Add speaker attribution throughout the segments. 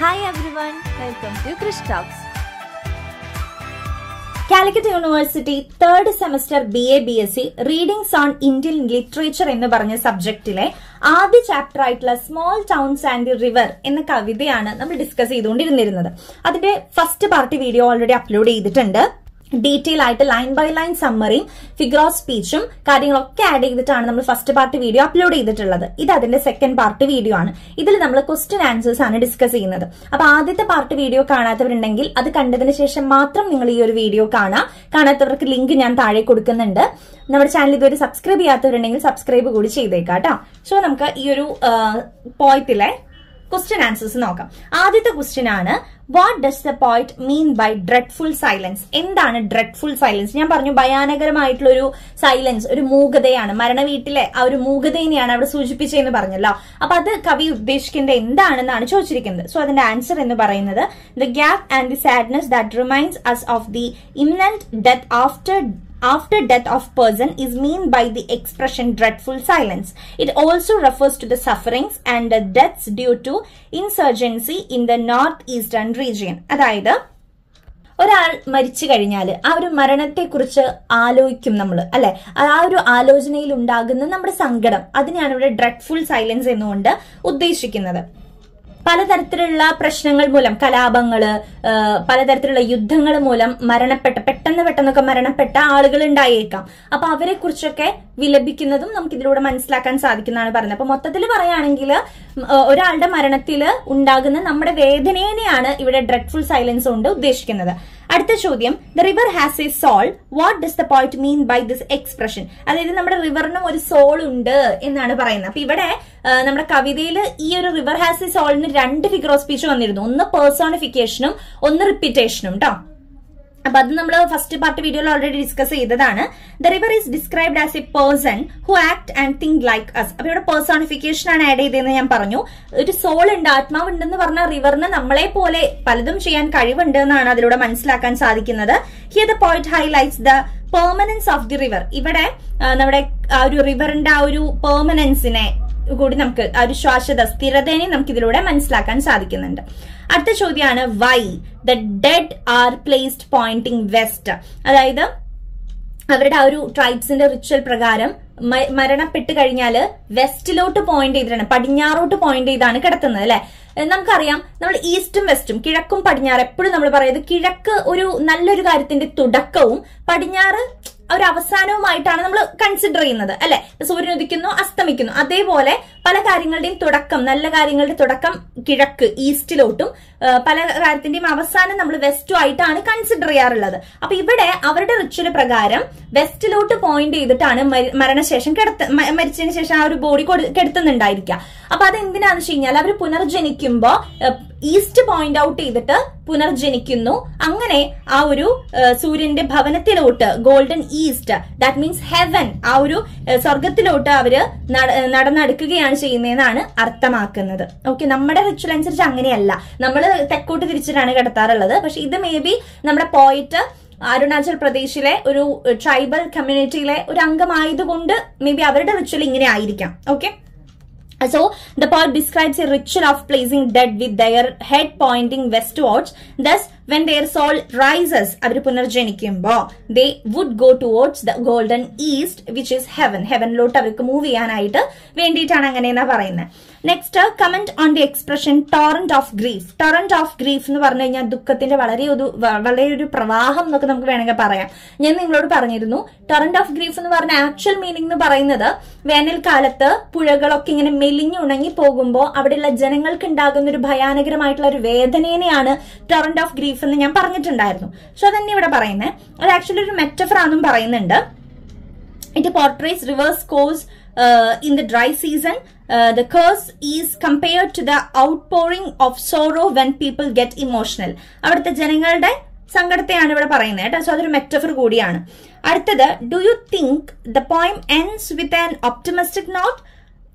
Speaker 1: Hi everyone welcome to Krish talks
Speaker 2: Calicut university third semester B A B S C readings on Indian literature എന്ന് പറഞ്ഞ സബ്ജക്റ്റിലെ ആദ്യ chapter ആയിട്ടുള്ള small towns and river എന്ന കവിതയാണ് നമ്മൾ discuss ചെയ്തുകൊണ്ടിരുന്നിരുന്നത്. അതിന്റെ first party video already uploaded ചെയ്തിട്ടുണ്ട്. ഡീറ്റെയിൽ ആയിട്ട് ലൈൻ ബൈ ലൈൻ സമ്മറിയും ഫിഗർ ഓഫ് സ്പീച്ചും കാര്യങ്ങളൊക്കെ ആഡ് ചെയ്തിട്ടാണ് നമ്മൾ ഫസ്റ്റ് പാർട്ട് വീഡിയോ അപ്ലോഡ് ചെയ്തിട്ടുള്ളത്. ഇത് അതിന്റെ സെക്കൻഡ് പാർട്ട് വീഡിയോ ആണ്. ഇതിൽ നമ്മൾ ക്വസ്റ്റ്യൻ ആൻസേഴ്സ് ആണ് ഡിസ്കസ് ചെയ്യുന്നത്. അപ്പൊ ആദ്യത്തെ പാർട്ട് വീഡിയോ കാണാത്തവരുണ്ടെങ്കിൽ അത് കണ്ടതിന് ശേഷം മാത്രം നിങ്ങൾ ഈ ഒരു വീഡിയോ കാണാം. കാണാത്തവർക്ക് ലിങ്ക് ഞാൻ താഴെ കൊടുക്കുന്നുണ്ട്. നമ്മുടെ ചാനൽ ഇതുവരെ സബ്സ്ക്രൈബ് ചെയ്യാത്തവരുണ്ടെങ്കിൽ സബ്സ്ക്രൈബ് കൂടി ചെയ്തേക്കാം കേട്ടോ സോ നമുക്ക് ഈ ഒരു പോയത്തിലെ ക്വസ്റ്റ്യൻ ആൻസേഴ്സ് നോക്കാം. ആദ്യത്തെ ക്വസ്റ്റ്യൻ ആണ് what does the point mean by dreadful silence എന്താണ് ഡ്രെഡ്ഫുൾ സൈലൻസ് ഞാൻ പറഞ്ഞു ഭയാനകരമായിട്ടുള്ള ഒരു സൈലൻസ് ഒരു മൂകതയാണ് മരണ വീട്ടിലെ ആ ഒരു മൂകതയെയാണ് അവിടെ സൂചിപ്പിച്ചതെന്ന് പറഞ്ഞല്ലോ. അപ്പൊ അത് കവി ഉദ്ദേശിക്കുന്നത് എന്താണെന്നാണ് ചോദിച്ചിരിക്കുന്നത്. സോ അതിന്റെ ആൻസർ എന്ന് പറയുന്നത് the gap and the sadness that remains us of the imminent death after after death of person is mean by the expression dreadful silence. It also refers to the sufferings and the deaths due to insurgency in the northeastern region. അതായത് ഒരാൾ മരിച്ചു കഴിഞ്ഞാൽ ആ ഒരു മരണത്തെക്കുറിച്ച് ആലോചിക്കും നമ്മൾ അല്ലെ ആ ഒരു ആലോചനയിൽ ഉണ്ടാകുന്ന നമ്മുടെ സങ്കടം അതിനെയാണ് ഇവിടെ ഡ്രെഡ്ഫുൾ സൈലൻസ് എന്നുകൊണ്ട് ഉദ്ദേശിക്കുന്നത് പലതരത്തിലുള്ള പ്രശ്നങ്ങൾ മൂലം കലാപങ്ങൾ പലതരത്തിലുള്ള യുദ്ധങ്ങൾ മൂലം മരണപ്പെട്ട പെട്ടെന്ന് പെട്ടെന്നൊക്കെ മരണപ്പെട്ട ആളുകൾ ഉണ്ടായേക്കാം. അപ്പൊ അവരെ കുറിച്ചൊക്കെ വിലപിക്കുന്നതും നമുക്ക് ഇതിലൂടെ മനസ്സിലാക്കാൻ സാധിക്കുന്നതാണ് പറയുന്നത് അപ്പൊ മൊത്തത്തിൽ പറയുകയാണെങ്കിൽ ഒരാളുടെ മരണത്തിൽ ഉണ്ടാകുന്ന നമ്മുടെ വേദനേനെയാണ് ഇവിടെ ഡ്രെഡ്ഫുൾ സൈലൻസ് കൊണ്ട് ഉദ്ദേശിക്കുന്നത്. അടുത്ത ചോദ്യം the river has a soul what does the point mean by this expression അതായത് നമ്മുടെ റിവറിനും ഒരു സോൾ ഉണ്ട് എന്നാണ് പറയുന്നത്. അപ്പൊ ഇവിടെ നമ്മുടെ കവിതയിൽ ഈ ഒരു റിവർ ഹാസ് എ സോളിന് രണ്ട് ഫിഗർ ഓഫ് സ്പീച്ച് വന്നിരുന്നു. ഒന്ന് പേഴ്സോണിഫിക്കേഷനും ഒന്ന് റിപ്പീറ്റേഷനും കേട്ടോ അപ്പൊ അത് നമ്മൾ ഫസ്റ്റ് പാർട്ട് വീഡിയോയിൽ ഓൾറെഡി ഡിസ്കസ് ചെയ്തതാണ്. The river is described as a person who act and think like us അപ്പൊ ഇവിടെ പേഴ്സോണിഫിക്കേഷൻ ആണ് ആഡ് ചെയ്തതെന്ന് ഞാൻ പറഞ്ഞു. ഒരു സോൾ ഉണ്ട് ആത്മാവുണ്ടെന്ന് പറഞ്ഞ റിവറിന് നമ്മളെ പോലെ പലതും ചെയ്യാൻ കഴിവുണ്ട് എന്നാണ് അതിലൂടെ മനസ്സിലാക്കാൻ സാധിക്കുന്നത്. Here the point highlights the permanence of the river ഇവിടെ നമ്മുടെ ആ ഒരു റിവറിന്റെ ആ ഒരു പെർമനൻസിനെ കൂടി നമുക്ക് ആ ഒരു ശ്വാസത സ്ഥിരതയെ നമുക്ക് ഇതിലൂടെ മനസ്സിലാക്കാൻ സാധിക്കുന്നുണ്ട്. അടുത്ത ചോദ്യമാണ് why the dead are placed pointing west അതായത് അവരുടെ ആ ഒരു ട്രൈബ്സിന്റെ റിച്വൽ പ്രകാരം മരണപ്പെട്ട് കഴിഞ്ഞാൽ വെസ്റ്റിലോട്ട് പോയിന്റ് ചെയ്തിട്ടാണ് പടിഞ്ഞാറോട്ട് പോയിന്റ് ചെയ്താണ് കിടത്തുന്നത് അല്ലെ? നമുക്കറിയാം നമ്മൾ ഈസ്റ്റും വെസ്റ്റും കിഴക്കും പടിഞ്ഞാറ് എപ്പോഴും നമ്മൾ പറയുന്നത് കിഴക്ക് ഒരു നല്ലൊരു കാര്യത്തിന്റെ തുടക്കവും പടിഞ്ഞാറ് ഒരു അവസാനവുമായിട്ടാണ് നമ്മൾ കൺസിഡർ ചെയ്യുന്നത് അല്ലെ? സൂര്യൻ ഉദിക്കുന്നു അതേപോലെ പല കാര്യങ്ങളുടെയും തുടക്കം നല്ല കാര്യങ്ങളുടെ തുടക്കം കിഴക്ക് ഈസ്റ്റിലോട്ടും പല കാര്യത്തിന്റെയും അവസാനം നമ്മൾ വെസ്റ്റും ആയിട്ടാണ് കൺസിഡർ ചെയ്യാറുള്ളത്. അപ്പൊ ഇവിടെ അവരുടെ റിച്വൽ പ്രകാരം വെസ്റ്റിലോട്ട് പോയിന്റ് ചെയ്തിട്ടാണ് മരണശേഷം കിടത്ത മരിച്ചതിന് ശേഷം ആ ഒരു ബോഡി കെടുത്തുന്നുണ്ടായിരിക്കുക. അപ്പൊ അത് എന്തിനാന്ന് വെച്ച് കഴിഞ്ഞാൽ അവർ പുനർജനിക്കുമ്പോ ഈസ്റ്റ് പോയിന്റ് ഔട്ട് ചെയ്തിട്ട് പുനർജനിക്കുന്നു. അങ്ങനെ ആ ഒരു സൂര്യന്റെ ഭവനത്തിലോട്ട് golden east that means heaven ആ ഒരു സ്വർഗത്തിലോട്ട് അവർ നടന്നെടുക്കുകയാണ് ചെയ്യുന്നതെന്നാണ് അർത്ഥമാക്കുന്നത്. ഓക്കെ നമ്മുടെ റിച്വൽ അനുസരിച്ച് അങ്ങനെയല്ല. നമ്മൾ തെക്കോട്ട് തിരിച്ചിട്ടാണ് കിടത്താറുള്ളത്. പക്ഷെ ഇത് മേ ബി നമ്മുടെ പോയിട്ട് അരുണാചൽ പ്രദേശിലെ ഒരു ട്രൈബൽ കമ്മ്യൂണിറ്റിയിലെ ഒരു അംഗമായതുകൊണ്ട് മേ ബി അവരുടെ റിച്വൽ ഇങ്ങനെ ആയിരിക്കാം. Okay So, the poet describes a ritual of placing dead with their head pointing westwards. Thus, when their soul rises അവർ പുനർജനിക്കുമ്പോ they would go towards the golden east which is heaven ഹെവനിലോട്ട് അവർക്ക് move ചെയ്യാനായിട്ട് വേണ്ടിയിട്ടാണ് അങ്ങനെയെന്നാ പറയുന്നത് next comment on the expression torrent of grief torrent of grief എന്ന് പറഞ്ഞു കഴിഞ്ഞാൽ ദുഃഖത്തിന്റെ വളരെ ഒരു വളരെ ഒരു പ്രവാഹം എന്നൊക്കെ നമുക്ക് വേണമെങ്കിൽ പറയാം. ഞാൻ നിങ്ങളോട് പറഞ്ഞിരുന്നു ടൊറന്റ് ഓഫ് ഗ്രീഫ് എന്ന് പറഞ്ഞ ആക്ച്വൽ മീനിങ് എന്ന് പറയുന്നത് വേനൽക്കാലത്ത് പുഴകളൊക്കെ ഇങ്ങനെ മെലിഞ്ഞു ഉണങ്ങി പോകുമ്പോൾ അവിടെയുള്ള ജനങ്ങൾക്ക് ഉണ്ടാകുന്ന ഒരു ഭയാനകരമായിട്ടുള്ള ഒരു വേദനേനെയാണ് ടൊറന്റ് ഓഫ് ഗ്രീഫ് എന്ന് ഞാൻ പറഞ്ഞിട്ടുണ്ടായിരുന്നു. സോ അതന്നെ ഇവിടെ പറയുന്നത് അത് ആക്ച്വലി ഒരു മെറ്റഫറാന്നും പറയുന്നുണ്ട്. It portrays river's course in the dry season the course is compared to the outpouring of sorrow when people get emotional. അവിടുത്തെ ജനങ്ങളുടെ സങ്കടത്തെയാണ് ഇവിടെ പറയുന്നത് കേട്ടോ. സോ അതൊരു മെറ്റഫർ കൂടിയാണ്. അടുത്തത് do you think the poem ends with an optimistic note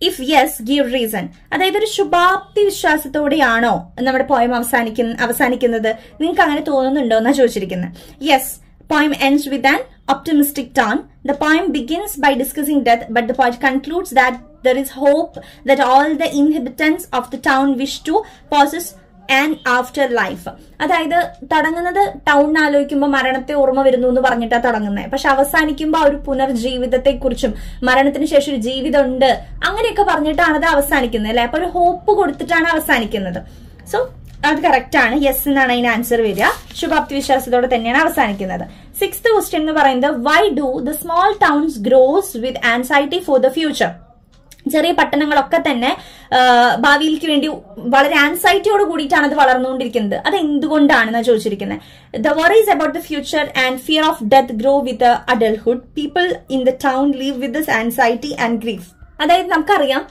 Speaker 2: if yes give reason അതായത് ഒരു ശുഭാപ്തി വിശ്വാസത്തോടെയാണോ നമ്മുടെ പോയം അവസാനിക്കുന്ന അവസാനിക്കുന്നത് നിങ്ങൾക്ക് അങ്ങനെ തോന്നുന്നുണ്ടോ എന്നാ ചോദിച്ചിരിക്കുന്നത് yes poem ends with an optimistic tone. The poem begins by discussing death, but the poet concludes that there is hope that all the inhabitants of the town wish to possess and after life അതായത് തുടങ്ങുന്നത് town ആലോചിക്കുമ്പോൾ മരണത്തെ ഓർമ്മ വരുന്നു എന്ന് പറഞ്ഞിട്ടാണ് തുടങ്ങുന്നത് പക്ഷെ അവസാനിക്കുമ്പോൾ ആ ഒരു പുനർജീവിതത്തെ കുറിച്ചും മരണത്തിന് ശേഷം ഒരു ജീവിതം ഉണ്ട് അങ്ങനെയൊക്കെ പറഞ്ഞിട്ടാണ് അത് അവസാനിക്കുന്നത് അല്ലെ? അപ്പൊ ഒരു ഹോപ്പ് കൊടുത്തിട്ടാണ് അവസാനിക്കുന്നത്. സോ അത് കറക്റ്റ് ആണ്. യെസ് എന്നാണ് അതിന് ആൻസർ വരിക. ശുഭാപ്തി വിശ്വാസത്തോടെ തന്നെയാണ് അവസാനിക്കുന്നത്. സിക്സ്ത് ക്വസ്റ്റ്യൻ എന്ന് പറയുന്നത് why do the small towns grows with anxiety for the future ചെറിയ പട്ടണങ്ങളൊക്കെ തന്നെ ഭാവിയിലേക്ക് വേണ്ടി വളരെ ആൻസൈറ്റിയോട് കൂടിയിട്ടാണ് അത് വളർന്നുകൊണ്ടിരിക്കുന്നത്. അത് എന്തുകൊണ്ടാണെന്ന് ചോദിച്ചിരിക്കുന്നത് the worries about the future and fear of death grow with adulthood people in the town live with this anxiety and grief അതായത് നമുക്കറിയാം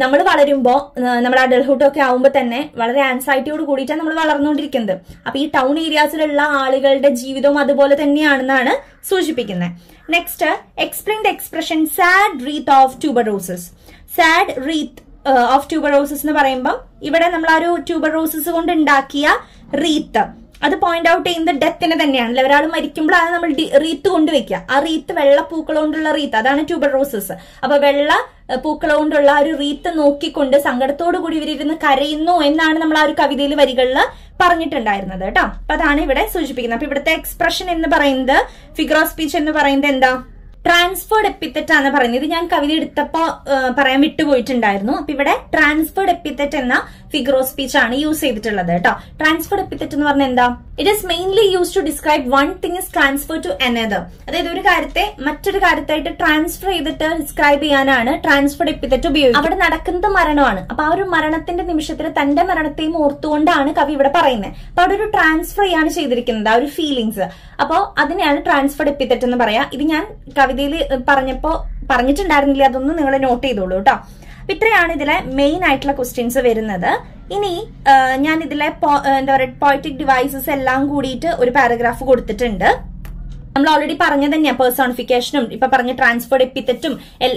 Speaker 2: നമ്മൾ വളരുമ്പോൾ നമ്മുടെ അഡൽഹുഡ് ഒക്കെ ആവുമ്പോൾ തന്നെ വളരെ ആൻസൈറ്റിയോട് കൂടിയിട്ടാണ് നമ്മൾ വളർന്നുകൊണ്ടിരിക്കുന്നത്. അപ്പൊ ഈ ടൗൺ ഏരിയാസിലുള്ള ആളുകളുടെ ജീവിതവും അതുപോലെ തന്നെയാണെന്നാണ് സൂചിപ്പിക്കുന്നത് next explain the expression sad wreath of tuberoses sad wreath of tuberoses എന്ന് പറയുമ്പോൾ ഇവിടെ നമ്മൾ ആ ഒരു ട്യൂബർ റോസസ് കൊണ്ട് ഉണ്ടാക്കിയ റീത്ത് അത് പോയിന്റ് ഔട്ട് ചെയ്യുന്നത് ഡെത്തിനെ തന്നെയാണ് ഒരാൾ മരിക്കുമ്പോഴാണ് നമ്മൾ റീത്ത് കൊണ്ടുവയ്ക്കുക. ആ റീത്ത് വെള്ള പൂക്കൾ കൊണ്ടുള്ള റീത്ത് അതാണ് ട്യൂബർ റോസസ് അപ്പൊ വെള്ള പൂക്കൾ കൊണ്ടുള്ള ഒരു റീത്ത് നോക്കിക്കൊണ്ട് സങ്കടത്തോടു കൂടി ഇവരിരുന്ന് കരയുന്നു എന്നാണ് നമ്മൾ ആ ഒരു കവിതയിൽ വരികളിൽ പറഞ്ഞിട്ടുണ്ടായിരുന്നത് കേട്ടോ. അപ്പൊ അതാണ് ഇവിടെ സൂചിപ്പിക്കുന്നത്. അപ്പൊ ഇവിടുത്തെ എക്സ്പ്രഷൻ എന്ന് പറയുന്നത് ഫിഗർ ഓഫ് സ്പീച്ച് എന്ന് പറയുന്നത് എന്താ? ട്രാൻസ്ഫേർഡ് എപ്പിത്തറ്റ് ആണ് പറയുന്നത്. ഞാൻ കവിത എടുത്തപ്പോ പറയാൻ വിട്ടുപോയിട്ടുണ്ടായിരുന്നു. അപ്പൊ ഇവിടെ ട്രാൻസ്ഫേർഡ് എപ്പിത്തറ്റ് എന്ന ഫിഗർ ഓഫ് സ്പീച്ച് ആണ് യൂസ് ചെയ്തിട്ടുള്ളത് കേട്ടോ. ട്രാൻസ്ഫേർഡ് എപ്പിത്തറ്റ് എന്ന് പറഞ്ഞാൽ എന്താ? It is mainly use to describe one thing is transfer to another അതായത് ഒരു കാര്യത്തെ മറ്റൊരു കാര്യത്തായിട്ട് ട്രാൻസ്ഫർ ചെയ്തിട്ട് ഡിസ്ക്രൈബ് ചെയ്യാനാണ് ട്രാൻസ്ഫേർഡ് എപ്പിത്തറ്റ് ഉപയോഗിക്കുന്നത്. അവിടെ നടക്കുന്നത് മരണമാണ്. അപ്പൊ ആ ഒരു മരണത്തിന്റെ നിമിഷത്തിൽ തന്റെ മരണത്തെയും ഓർത്തുകൊണ്ടാണ് കവി ഇവിടെ പറയുന്നത്. അപ്പൊ അവിടെ ഒരു ട്രാൻസ്ഫർ ചെയ്യാണ് ചെയ്തിരിക്കുന്നത് ആ ഒരു ഫീലിങ്സ് അപ്പോ അതിനെയാണ് ട്രാൻസ്ഫേർഡ് എപ്പിത്തറ്റ് എന്ന് പറയാ. ഇത് ഞാൻ കവിതയിൽ പറഞ്ഞപ്പോ പറഞ്ഞിട്ടുണ്ടായിരുന്നില്ല അതൊന്നും നിങ്ങൾ നോട്ട് ചെയ്തോളൂ കേട്ടോ അപ്പൊ ഇത്രയാണ് ഇതിലെ മെയിൻ ആയിട്ടുള്ള ക്വസ്റ്റ്യൻസ് വരുന്നത്. ഇനി ഞാൻ ഇതിലെ എന്താ പറയുക പോയിറ്റിക് ഡിവൈസസ് എല്ലാം കൂടിയിട്ട് ഒരു പാരഗ്രാഫ് കൊടുത്തിട്ടുണ്ട്. നമ്മൾ ഓൾറെഡി പറഞ്ഞു തന്നെയാ പേഴ്സോണിഫിക്കേഷനും ഇപ്പൊ പറഞ്ഞ ട്രാൻസ്ഫേർഡ് എപ്പിത്തറ്റും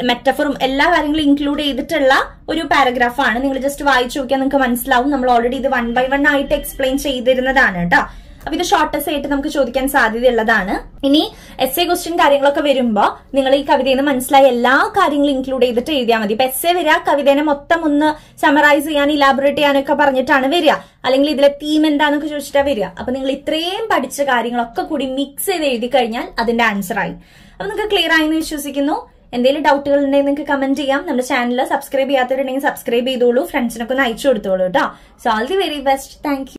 Speaker 2: മെറ്റഫറും എല്ലാ കാര്യങ്ങളും ഇൻക്ലൂഡ് ചെയ്തിട്ടുള്ള ഒരു പാരഗ്രാഫാണ് നിങ്ങൾ ജസ്റ്റ് വായിച്ചു നോക്കിയാൽ നിങ്ങൾക്ക് മനസ്സിലാവും. നമ്മൾ ഓൾറെഡി ഇത് വൺ ബൈ വൺ ആയിട്ട് എക്സ്പ്ലെയിൻ ചെയ്തിരുന്നതാണ് കേട്ടോ അപ്പൊ ഇത് ഷോർട്ടസ്റ്റ് ആയിട്ട് നമുക്ക് ചോദിക്കാൻ സാധ്യതയുള്ളതാണ്. ഇനി എസ് എ ക്വസ്റ്റ്യൻ കാര്യങ്ങളൊക്കെ വരുമ്പോ നിങ്ങൾ ഈ കവിതയിൽ നിന്ന് മനസ്സിലായ എല്ലാ കാര്യങ്ങളും ഇൻക്ലൂഡ് ചെയ്തിട്ട് എഴുതിയാൽ മതി. ഇപ്പൊ എസ് എ വരിക കവിതേനെ മൊത്തം ഒന്ന് സമറൈസ് ചെയ്യാൻ ഇലാബറേറ്റ് ചെയ്യാനൊക്കെ പറഞ്ഞിട്ടാണ് വരിക. അല്ലെങ്കിൽ ഇതിലെ തീം എന്താന്നൊക്കെ ചോദിച്ചിട്ടാണ് വരിക. അപ്പൊ നിങ്ങൾ ഇത്രയും പഠിച്ച കാര്യങ്ങളൊക്കെ കൂടി മിക്സ് ചെയ്ത് എഴുതി കഴിഞ്ഞാൽ അതിന്റെ ആൻസർ ആയി. അപ്പൊ നിങ്ങൾക്ക് ക്ലിയർ ആയെന്ന് വിശ്വസിക്കുന്നു. എന്തെങ്കിലും ഡൗട്ടുകൾ ഉണ്ടെങ്കിൽ നിങ്ങൾക്ക് കമന്റ് ചെയ്യാം. നമ്മുടെ ചാനൽ സബ്സ്ക്രൈബ് ചെയ്യാത്തവരുണ്ടെങ്കിൽ സബ്സ്ക്രൈബ് ചെയ്തോളൂ. ഫ്രണ്ട്സിനൊക്കെ ഒന്ന് അയച്ചു കൊടുത്തോളൂ കേട്ടോ. So all the very best thank